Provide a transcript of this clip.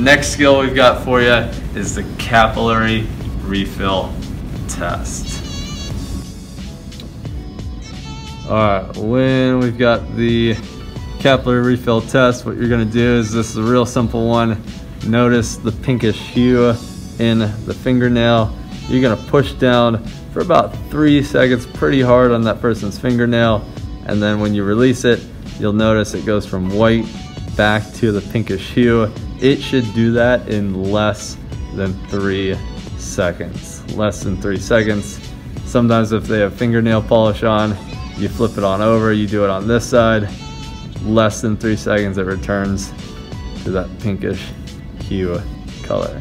Next skill we've got for you is the capillary refill test. All right, when we've got the capillary refill test, what you're gonna do is this is a real simple one. Notice the pinkish hue in the fingernail. You're gonna push down for about three seconds pretty hard on that person's fingernail. And then when you release it, you'll notice it goes from white back to the pinkish hue. It should do that in less than three seconds. Less than three seconds. Sometimes if they have fingernail polish on, you flip it on over, you do it on this side. Less than three seconds, it returns to that pinkish hue color.